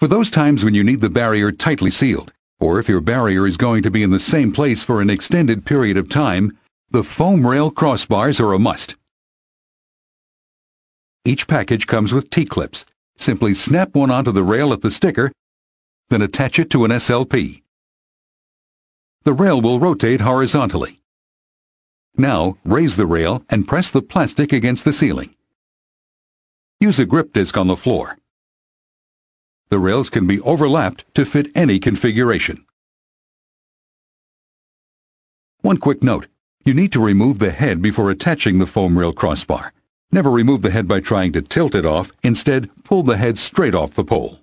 For those times when you need the barrier tightly sealed, or if your barrier is going to be in the same place for an extended period of time, the foam rail crossbars are a must. Each package comes with T-clips. Simply snap one onto the rail at the sticker, then attach it to an SLP. The rail will rotate horizontally. Now, raise the rail and press the plastic against the ceiling. Use a grip disc on the floor. The rails can be overlapped to fit any configuration. One quick note. You need to remove the head before attaching the foam rail crossbar. Never remove the head by trying to tilt it off. Instead, pull the head straight off the pole.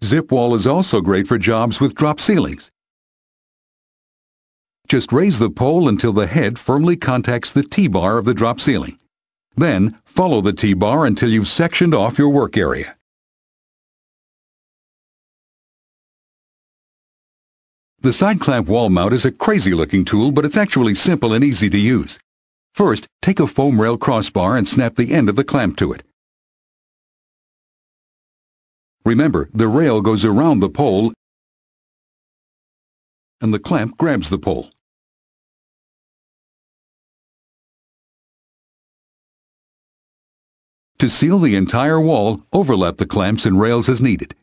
ZipWall is also great for jobs with drop ceilings. Just raise the pole until the head firmly contacts the T-bar of the drop ceiling. Then, follow the T-bar until you've sectioned off your work area. The side clamp wall mount is a crazy looking tool, but it's actually simple and easy to use. First, take a foam rail crossbar and snap the end of the clamp to it. Remember, the rail goes around the pole and the clamp grabs the pole. To seal the entire wall, overlap the clamps and rails as needed.